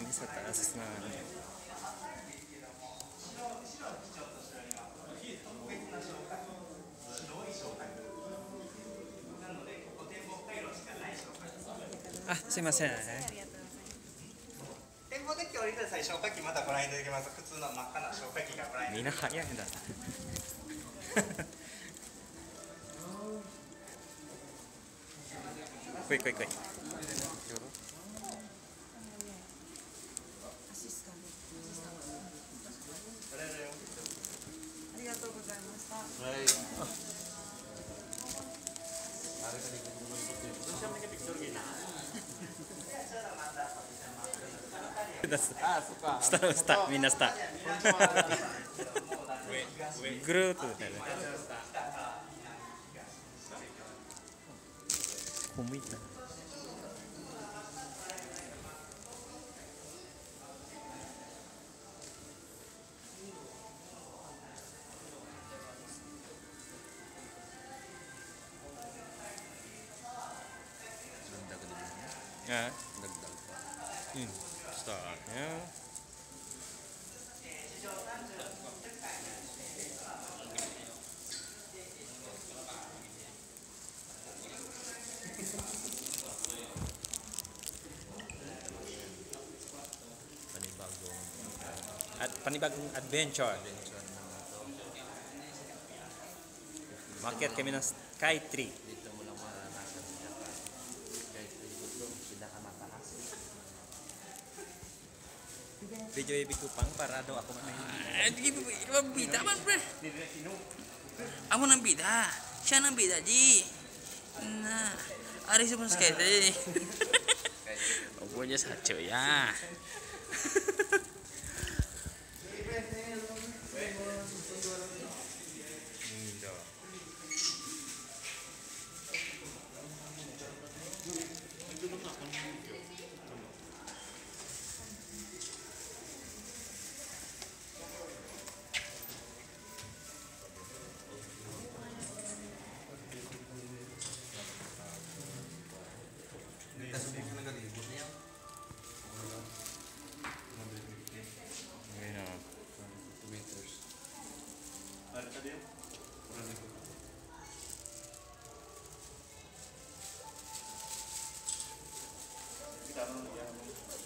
kami taas na Ah, すいません。展望デッキ降りてください消火器またご覧いただけます普通の真っ赤な消火器がご覧いただけみんな早いんだ。来い来い来い。ありがとうございました。あそっかスタースターみんなスター。グループだよね。こ向いた。Dagdag pa. hmm, ya. Panibagong At panibagong adventure. adventure. Makiat kami ng Sky Tree. Dito Bijoy bikupang para do ako man. Di bita man pre. Aku nang bita. Siya nang bita ji. Nah, Ari sa mga skate. Opo niya sa ya. Gracias.